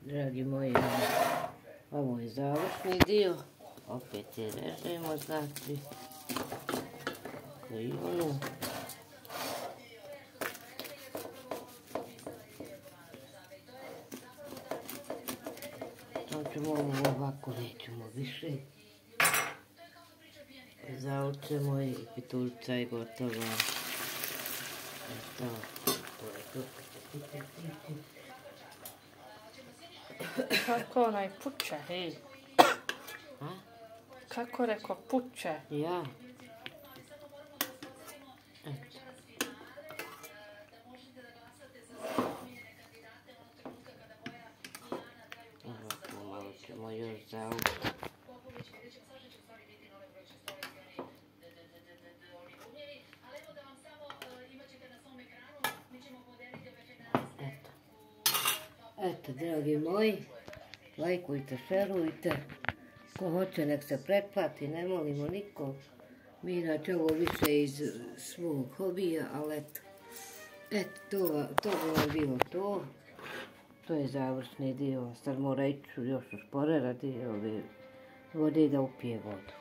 Dragi moji, ovo je završni dio. Opet je režemo, znači. Ono. To ćemo ovako, nećemo više. Zaučemo i pituljca je gotova. Eto, to je to. Kako onaj puče, hej. A? Kako rekao puče? Ja. Eto. Malo ćemo još zaučiti. Eto, dragi moji, lajkujte, šerujte. Ko hoće nek se pretplati, ne molimo nikom. Mi inače ovo više iz svog hobija, ali eto. Eto, to, to vam bilo to. To je završni dio. Sad mora ići još radi ove vode da upije vodu.